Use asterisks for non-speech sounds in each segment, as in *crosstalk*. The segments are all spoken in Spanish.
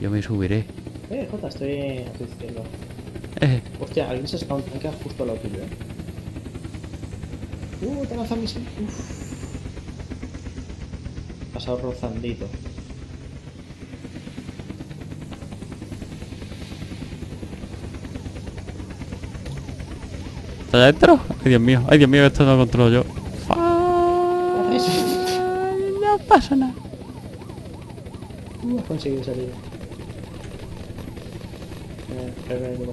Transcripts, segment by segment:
Yo me subiré. Eh, Jota, estoy a tu izquierda. Eh, Hostia, alguien se saca un tanque justo al lado tuyo, eh. Uh, te lanza misil. Uf. Pasado rozandito. ¿Está adentro? Ay, Dios mío. Ay, Dios mío, esto no lo controlo yo. ¿Qué haces? No pasa nada. Uh, has conseguido salir.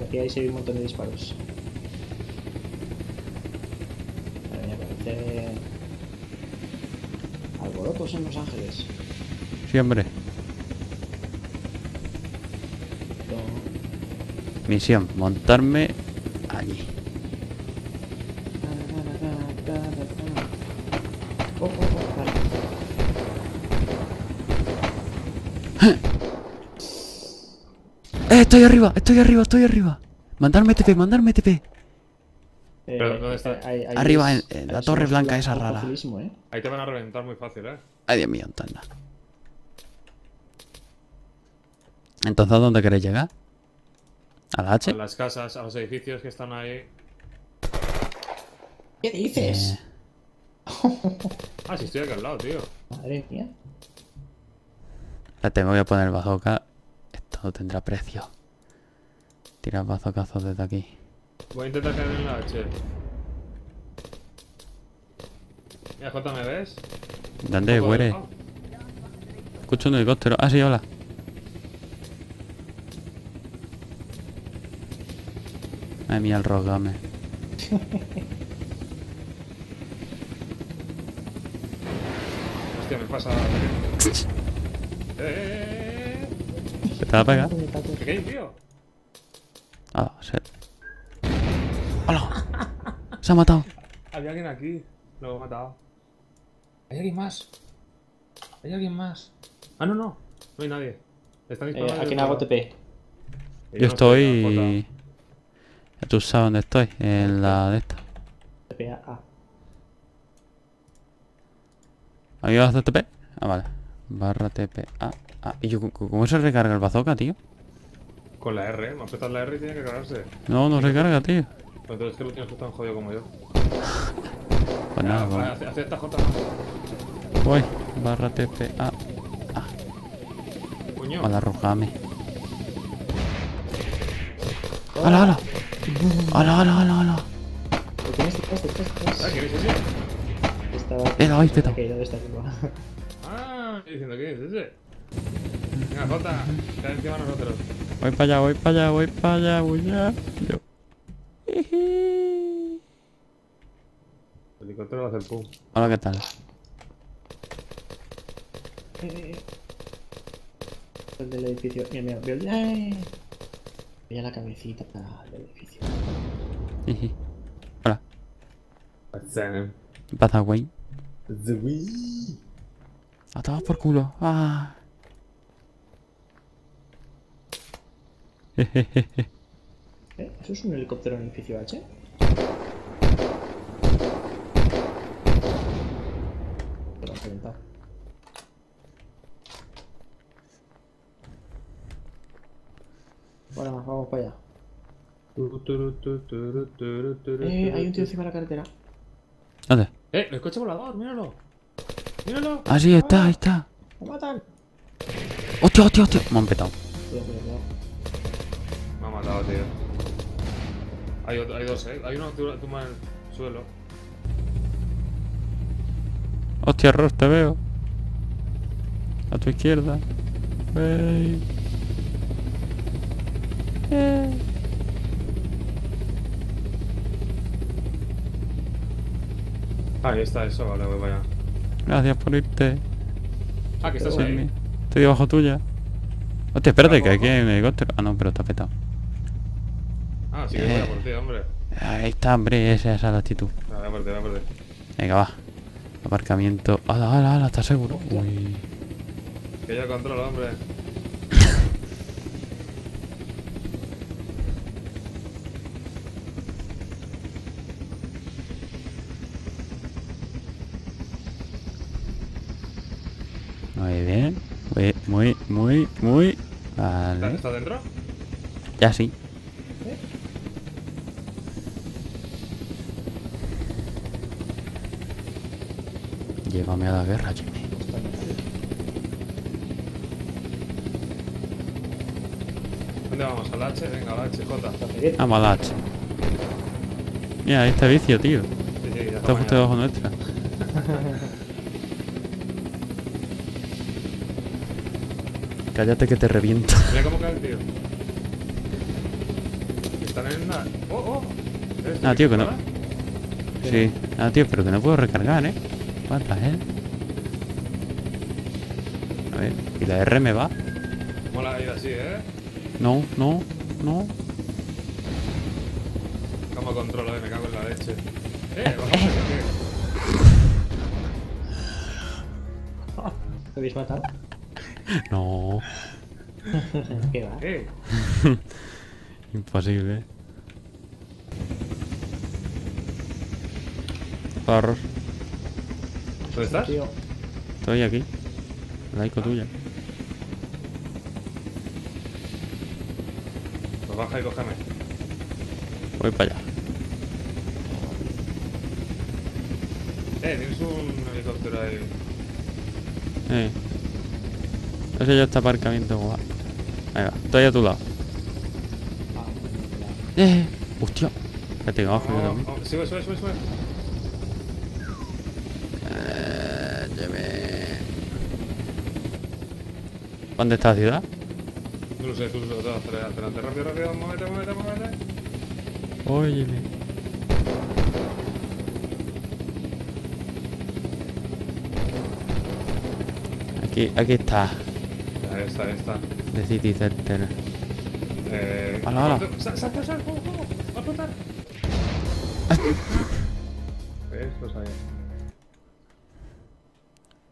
Aquí hay sí hay un montón de disparos. Mía, parece... Alborotos en Los Ángeles. Sí, hombre. Misión, montarme allí. Oh, oh, oh, vale. ¡Eh, estoy arriba! ¡Estoy arriba! ¡Estoy arriba! Mandarme TP, mandarme TP. Eh, Pero, ¿dónde está? Arriba, en- la torre blanca esa rara. ¿eh? Ahí te van a reventar muy fácil, ¿eh? Ay, Dios mío, entonces nada. Entonces, ¿a dónde queréis llegar? ¿A la H? A las casas, a los edificios que están ahí. ¿Qué dices? Eh, Ah, sí, estoy aquí al lado, tío. Madre mía. espérate, me voy a poner el bazooka. No tendrá precio. Tirar bazocazos desde aquí. Voy a intentar caer en la H. Mira, Jota, ¿me ves? ¿Dónde, alejado. Escucho un helicóptero. Ah, sí, hola. Ay, mía, el rogame. *laughs* Hostia, me pasa. *laughs* ¡Eh, eh, eh, eh! ¿Te va a pegar? ¿Qué hay, tío? Ah, se... ¡Hola! Se ha matado. Había alguien aquí. Lo he matado. ¿Hay alguien más? ¿Hay alguien más? Ah, no, no. No hay nadie. Están Eh, disparando. aquí no hago TP. Yo estoy... Tú sabes dónde estoy. En la de esta. TP a A. ¿A mí vas a hacer TP? Ah, vale. Barra TP. Ah, ah. ¿Y yo, cómo se recarga el bazooka, tío? Jota. Con la R, me apretas la R y tiene que cargarse. No, no recarga, tío. Pero entonces que lo tienes tan jodido como yo. Pues nada, Ah, voy. hace, hace esta J más. Voy. Barra TP. Ah, Coño. hola, rogame. ¡Hala, hala! ¡Hala, hala, hala, hala! Lo tienes detrás, detrás, Ah, detrás. ¿quién es ese? Estaba... Eh, no, ahí te Ha toco. caído de esta arriba. Ah, diciendo ¿quién es ese? Venga, Jota, cae encima de nosotros. Voy para allá, voy para allá, voy para allá, voy allá. Yo. El helicóptero va a hacer pum. Hola, ¿qué tal? Eh. El del edificio. Mira, mira, veo el... ¡Ay! Mira la cabecita del edificio. Hola. ¿Qué pasa, güey? The Wii. A tomar por culo. Ah. ¿Eh? ¿Eso es un helicóptero en el edificio H? Lo han. Bueno, vamos para allá. Eh, hay un tío encima de la carretera. ¿Dónde? Eh, el coche volador, míralo. Míralo. Ah, sí, está, ahí está. ¡Me matan! ¡Hostia, hostia, hostia! Me han petado. Cuidado, cuidado, cuidado. Tío. Hay, otro, hay dos, eh. Hay uno tumba en el suelo. Hostia, Ross, te veo. A tu izquierda. Ey. Eh. Ahí está eso, vale, voy para allá. Gracias por irte. Ah, que estás ahí. Estoy debajo tuya. Hostia, espérate, que aquí hay un helicóptero. Ah, no, pero está petado. Ah, sí que voy a por ti, hombre. Ahí está, hombre, esa, esa es la actitud. Ah, Voy a por ti, voy a por ti. Venga, va. Aparcamiento. ¡Hala, hala, hala! ¿Estás seguro? Uy. Que yo controlo, hombre. Muy bien. Muy, muy, muy, muy. ¿Estás Vale. estás dentro? Ya sí. Llévame a la guerra, Jimmy. ¿Dónde vamos? ¿Al H? Venga, al HJ. Está. Vamos al H. Mira, este vicio, tío. Sí, Está está justo debajo nuestra. *laughs* Cállate que te reviento. Mira cómo cae el tío. Están en una... ¡Oh, oh! ¿Eres tú Ah, tío, que no. Sí. Ah, tío, pero que no puedo recargar, ¿eh? The hell? A ver, ¿y la R me va? Mola ir así, ¿eh? No, no, no. ¿Cómo controlo? eh? Me cago en la leche. ¡Eh! ¡Bajamos o qué? ¿Me habéis matado? No. *laughs* ¿Qué va? ¡Eh! *laughs* Imposible. Zorros. ¿Dónde estás? Tío, Estoy aquí. Laico tuya. Pues baja y cógeme. Voy para allá. Eh, tienes un helicóptero ahí. Eh. Ese ya está aparcamiento guau. Ahí va, estoy a tu lado. ah, Eh. Hostia. Espérate que bajo yo también. sube, sube, sube, sube. Eh, ¿Dónde está la ciudad? No lo sé, tú. Adelante, rápido, rápido. Muévete, muévete, muévete. Óyeme. Aquí, aquí está. Ahí está, ahí está. The City Center. Eh... Hala, hala. ¡Sal, sal, sal! ¡Fuego, fuego! ¡Va a explotar! ¿Ves? Lo sabía.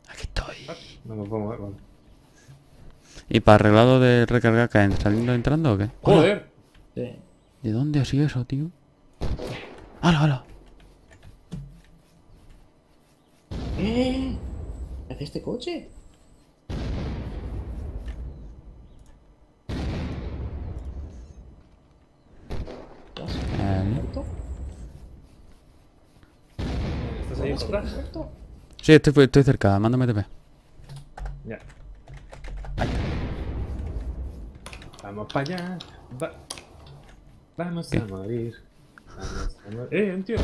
Aquí estoy. Ah, No me puedo mover, vale. ¿Y para arreglado de recargar caen saliendo entrando o qué? ¡Joder! sí. ¿De dónde ha sido eso, tío? ¡Hala, hala! ¿Eh? ¿Qué hace este coche? ¿Estás Vale. muerto? ¿Estás ahí ¿Estás atrás? muerto? Sí, estoy, estoy cerca, mándame TP. Ya. Vamos para allá. Va- Vamos ¿Qué? a morir. Vamos a morir. ¡Eh, un tío!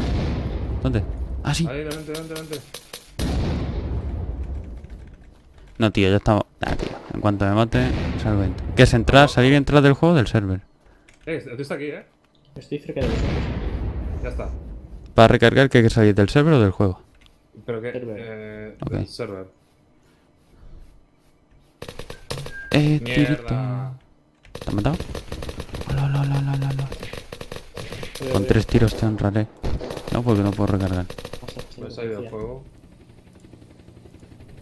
¿Dónde? Ah, sí. Ahí, delante, delante, delante. No, tío, ya estamos. Ah, tío. En cuanto me mate, salgo dentro. ¿Qué es entrar, salir y entrar del juego o del server? Eh, el tío está aquí, ¿eh? Estoy cerca de vosotros. Ya está. Para recargar, ¿qué hay que salir del server o del juego? Pero que... Server. Eh... Ok. del server. Eh, tirito. ¿Te has matado? Hola, hola, hola, hola, Con tres tiros te honraré. No, porque no puedo recargar. Pasa, pasa, Me he salido del policía. juego.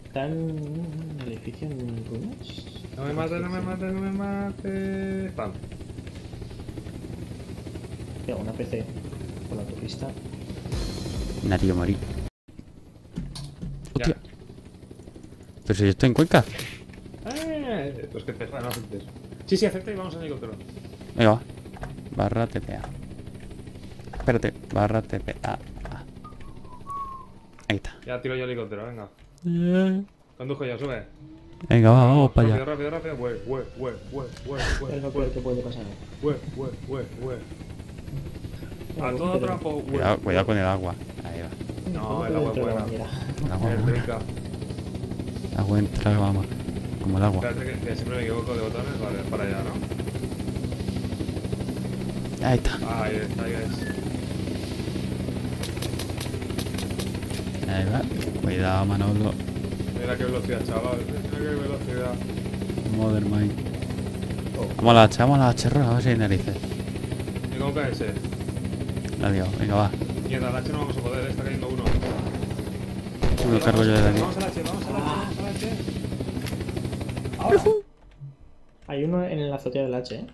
¿Está en el edificio en ruinas? No me mates, no me mates, no me mates. Pam. Tengo una PC por la autopista. Tío, morí. Ya. Hostia. Pero si yo estoy en Cuenca. Eh, pues que te no aceptes. Sí, sí, acepta y vamos al helicóptero. Venga, va. Barra TPA. Espérate, barra TPA. Ah. Ahí está. Ya tiro yo el helicóptero, venga. Condujo yo, sube. Venga, va, vamos para rápido, allá. rápido, rápido. Hue, hue, hue, hue, hue, Es lo hue, peor que puede pasar. hue, hue, hue, hue. A todo hue. Cuidado, cuidado con el agua. Ahí va. No, el agua es buena. El agua, Es rica. el agua entra, vamos. Como el agua. Espérate que, siempre me equivoco de botones. Vale, para allá, ¿no? Ahí está. Ahí es, ahí es. Ahí va. Cuidado, Manolo. Mira qué velocidad, chaval. Mira qué velocidad. Mother mine. Vamos a la H, vamos a la H, a ver si hay narices. ¿Y cómo cae ese? Adiós, venga, va. Mierda, la H no vamos a poder, está cayendo uno. Lo cargo yo desde aquí. Vamos a la H, vamos a la H, vamos a la H. *laughs* Hay uno en el azotea del H, ¿eh?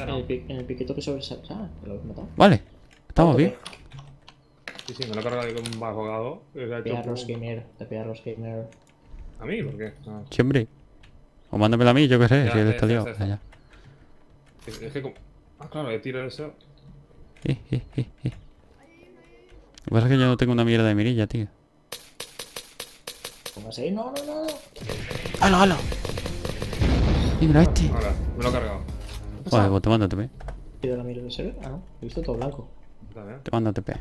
En no. el, en el piquito que sobresale. Ah, ¿lo habéis matado? Vale. Estamos bien. Sí, sí, me lo he cargado con un hecho Perros pum. gamer, de perros gamer. ¿A mí? ¿Por qué? Ah. Siempre. O mándamela a mí, yo qué sé, Ya, si él está liado. Es, es que como... Ah, claro, he tirado eso. Eh, eh, eh, eh. Lo que pasa es que yo no tengo una mierda de mirilla, tío. Póngase ahí. No, no, no. no. ¡Hala, hala! Mira este. Ahora, me lo he cargado. Joder, pues te mando TP. ¿Pido la de? Ah, no. He visto todo blanco. Te mando TP.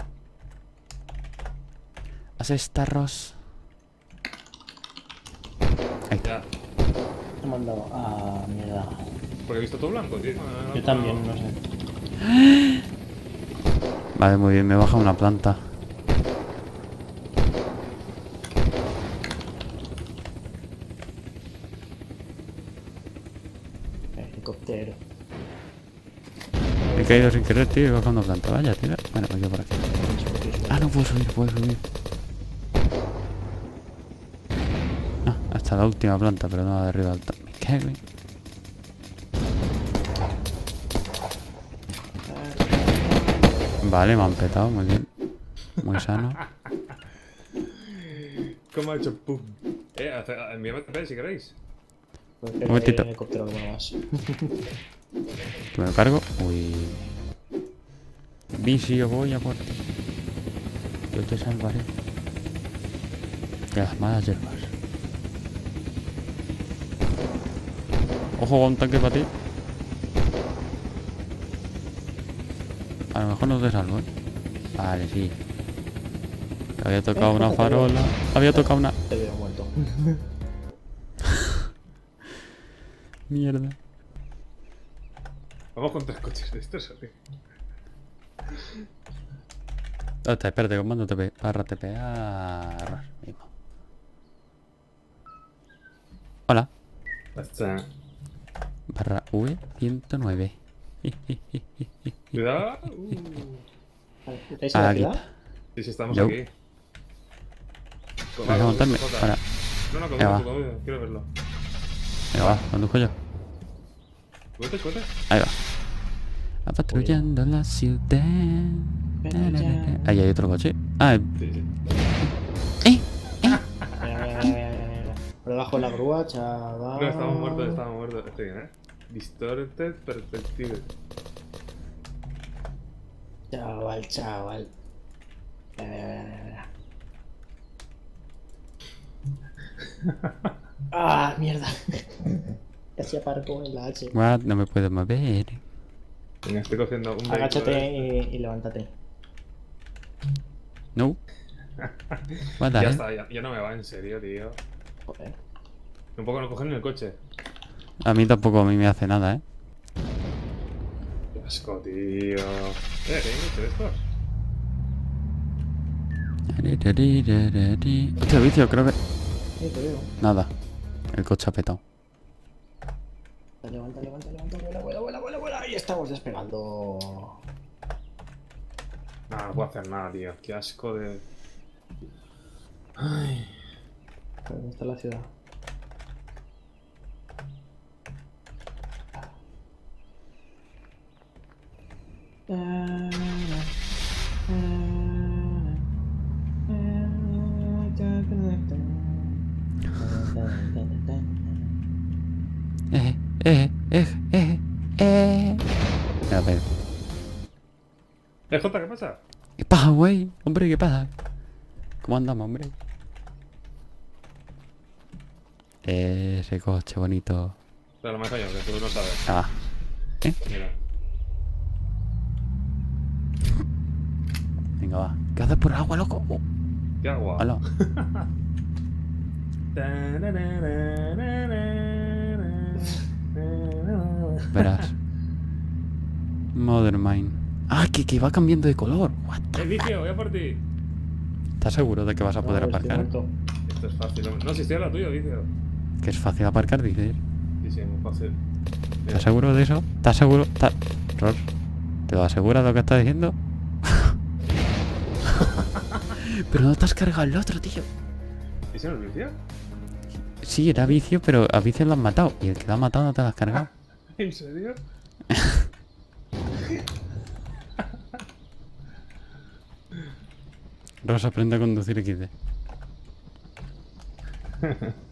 Haz esta arroz. Ahí está. Te he mandado. Ah, mierda. Porque he visto todo blanco, tío. Yo también, no sé. *gasps* Vale, muy bien, me baja una planta. Helicóptero. He caído sin querer, tío, y una planta. Vaya, tío. Bueno, me quedo por aquí. Ah, no puedo subir, puedo subir. Ah, hasta la última planta, pero no la de arriba alta. Me cago en- Vale, me han petado, muy bien. Muy sano. ¿Cómo ha hecho pum? Eh, envíame si queréis. Pues Un momentito. *laughs* que me lo cargo. Uy. Bici, yo voy a por ti. Yo te salvaré. De las malas hierbas. Ojo, un tanque para ti. A lo mejor no te salvo, ¿eh? Vale, sí. Había tocado una *laughs* farola. Había tocado una... Te veo muerto. *laughs* Mierda. Vamos con tres coches de estos, ¿o qué? Espérate, espérate, comando TP. Barra TP. Arras. Mismo. Hola. Hasta. Barra V109. Cuidado. Uh. ¿Estáis Aquí está. Sí, sí, estamos Yo. aquí. Voy a montarme. Ahora, No, no, conduce, quiero verlo. venga, va, conduzco yo. Cuete, cuete. Ahí va. Patrullando la ciudad. Ahí hay otro coche. Ah, Sí, sí. eh. Mira, mira. Por debajo de la grúa, chaval. No, estamos muertos, estamos muertos. Estoy bien, ¿eh? Distorted Perspective. Chaval, chaval. Mira, mira, mira, mira, mira. Ah, mierda. *laughs* Casi aparco en la H. What? No me puedo mover. Venga, estoy cogiendo un vehículo Agáchate de- y, y levántate. No. *laughs* What Ya está, ya, ya no me va, en serio, tío. Joder. Un poco no cogen ni el coche. A mí tampoco a mí me hace nada, ¿eh? Qué asco, tío. Eh, ¿qué hay de estos? Hostia, vicio, creo que... Sí, te veo. Nada. El coche ha petado. Levanta, levanta, levanta, vuela, vuela, vuela, vuela, vuela. Y estamos despegando. No, no puedo hacer nada, tío. Qué asco de... Ay. ¿Dónde está la ciudad? Eh, eh, eh, eh, eh. A ver. Eh, Jota, ¿qué pasa? ¿Qué pasa, güey? Hombre, ¿qué pasa? ¿Cómo andamos, hombre? Ese coche bonito. Pero lo más cañón, que tú no sabes. Ah. Mira. Venga, va. ¿Qué haces por agua, loco? Oh, ¿Qué agua? hola. *laughs* *laughs* Verás. Mother mine. Ah, que, que va cambiando de color. What the- ¡Eh, vicio! ¡Voy a por ti! ¿Estás seguro de que vas a poder No, aparcar? Esto es fácil. No, si estoy a la tuya, vicio. Que es fácil aparcar, dices. Sí, sí, muy fácil. Mira. ¿Estás seguro de eso? ¿Estás seguro? ¿Estás... ¿te lo aseguras lo que estás diciendo? *laughs* pero no te has cargado el otro, tío. ¿Y si no es vicio? Sí, era vicio, pero a vicio lo has matado. Y el que lo ha matado no te lo has cargado. *laughs* ¿En serio? *laughs* Rosa aprende a conducir XD. *laughs*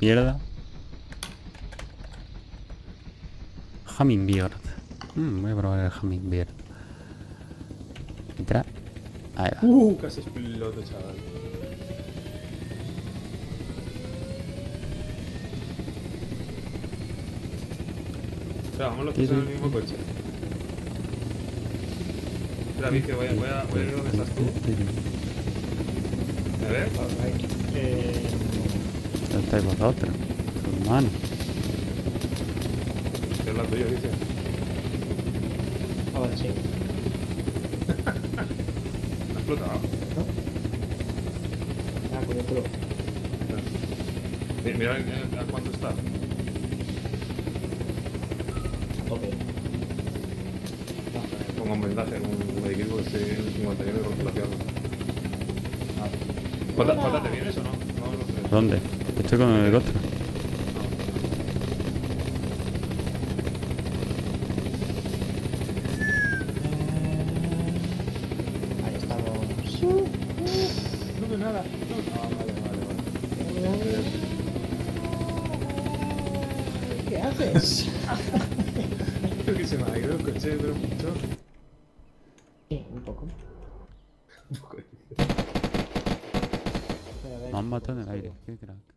Mierda. Hummingbird. Mm, voy a probar el Hummingbird. Entra. Ahí va. Uh, casi exploto, chaval. Espera, vamos los tres en el mismo coche. Espera, Vicio, voy a, voy a, voy a ir donde estás tú. A ver. Alright. Eh, ¿Dónde estáis vosotros? Hermano. Que es la tuya, Vicio. ahora sí. *laughs* ¿Ha explotado? Ah, pues yo creo. Mi- Mira eh, a cuánto está. A tope. Pongo un vendaje, un equipo que estoy en 51 y rompe la pierna. ¿Jota, Jota, ¿te vienes o no? ¿Dónde? Estoy con el helicóptero. Me ha ido el coche, pero mucho. Sí, un poco. Un poco. Espera, a ver. Me han matado en el aire. Qué crack.